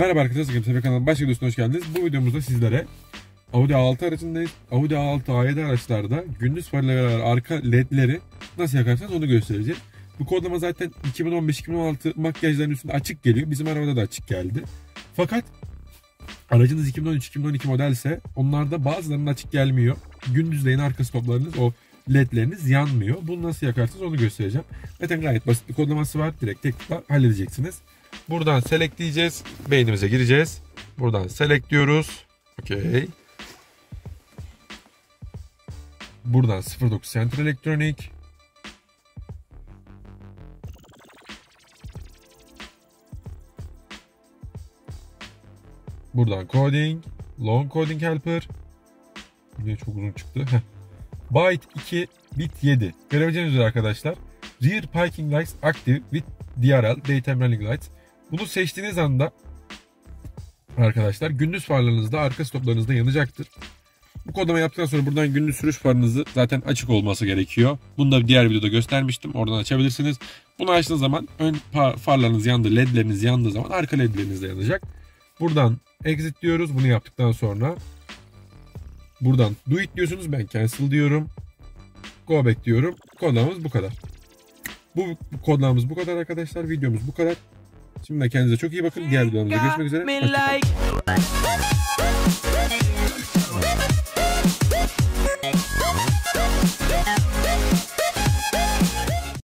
Merhaba arkadaşlar, Sefer kanalının başka videosuna hoş geldiniz. Bu videomuzda sizlere Audi A6 aracındayız. Audi A6 A7 araçlarda gündüz farıyla beraber arka ledleri nasıl yakarsınız onu göstereceğim. Bu kodlama zaten 2015-2016 makyajların üstünde açık geliyor. Bizim arabada da açık geldi. Fakat aracınız 2013-2012 modelse onlarda bazılarının açık gelmiyor. Gündüzleyin arka stoplarınız o ledleriniz yanmıyor. Bunu nasıl yakarsınız onu göstereceğim. Zaten gayet basit bir kodlaması var. Direkt tek tıkla halledeceksiniz. Buradan select diyeceğiz. Beynimize gireceğiz. Buradan select diyoruz. Okey. Buradan 09 Center Electronic. Buradan coding. Long coding helper. Niye çok uzun çıktı? Heh. Byte 2, bit 7. Görebileceğiniz üzere arkadaşlar. Rear parking lights active with DRL, daytime running lights. Bunu seçtiğiniz anda arkadaşlar gündüz farlarınızda arka stoplarınızda yanacaktır. Bu kodlama yaptıktan sonra buradan gündüz sürüş farınızı zaten açık olması gerekiyor. Bunu da diğer videoda göstermiştim. Oradan açabilirsiniz. Bunu açtığınız zaman ön farlarınız yandı, ledleriniz yandığı zaman arka ledleriniz de yanacak. Buradan exit diyoruz. Bunu yaptıktan sonra buradan do it diyorsunuz. Ben cancel diyorum. Go back diyorum. Kodlamamız bu kadar. Bu kodlamamız bu kadar arkadaşlar. Videomuz bu kadar. Şimdi kendinize çok iyi bakın. Diğer videolarımızda görüşmek üzere. Hoşçakalın.